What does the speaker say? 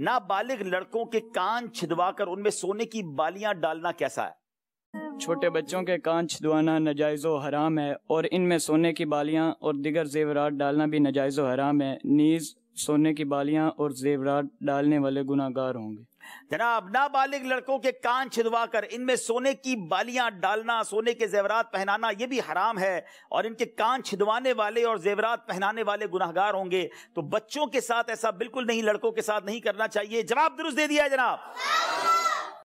नाबालिग लड़कों के कान छिदवाकर उनमें सोने की बालियाँ डालना कैसा है? छोटे बच्चों के कान छिदवाना नजायज़ हराम है, और इनमें सोने की बालियाँ और दिगर जेवरात डालना भी नजायज़ हराम है। नीज, सोने की बालियाँ और जेवरात डालने वाले गुनागार होंगे। जनाब, नाबालिग लड़कों के कान छिदवा कर इनमें सोने की बालियाँ डालना, सोने के जेवरात पहनाना यह भी हराम है, और इनके कान छिदवाने वाले और जेवरात पहनाने वाले गुनाहगार होंगे। तो बच्चों के साथ ऐसा बिल्कुल नहीं, लड़कों के साथ नहीं करना चाहिए। जवाब दुरुस्त दे दिया है जनाब।